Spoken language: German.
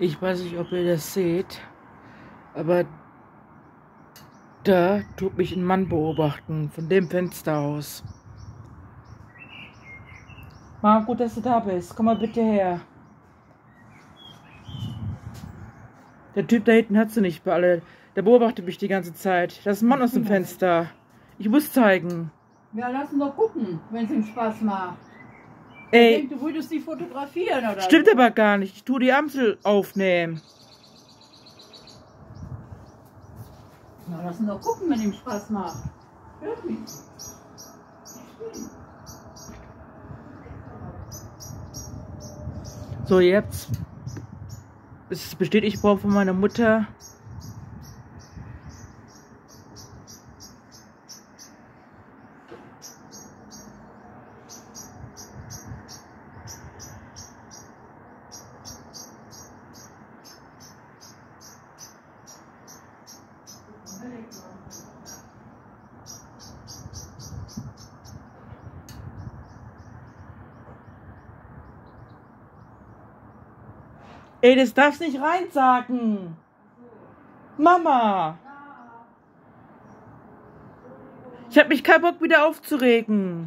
Ich weiß nicht, ob ihr das seht, aber da tut mich ein Mann beobachten, von dem Fenster aus. Mama, gut, dass du da bist. Komm mal bitte her. Der Typ da hinten hat sie nicht bei alle. Der beobachtet mich die ganze Zeit. Das ist ein Mann aus dem Fenster. Ich muss zeigen. Ja, lass ihn doch gucken, wenn es ihm Spaß macht. Ey, Ich denke, du würdest die fotografieren, oder? stimmt aber gar nicht. Ich tue die Amsel aufnehmen. Na, lass ihn doch gucken, wenn ihm Spaß macht. Wirklich. So, jetzt. Es besteht, ich brauche von meiner Mutter. Ey, das darfst nicht rein sagen. Mama. Ich hab mich keinen Bock wieder aufzuregen.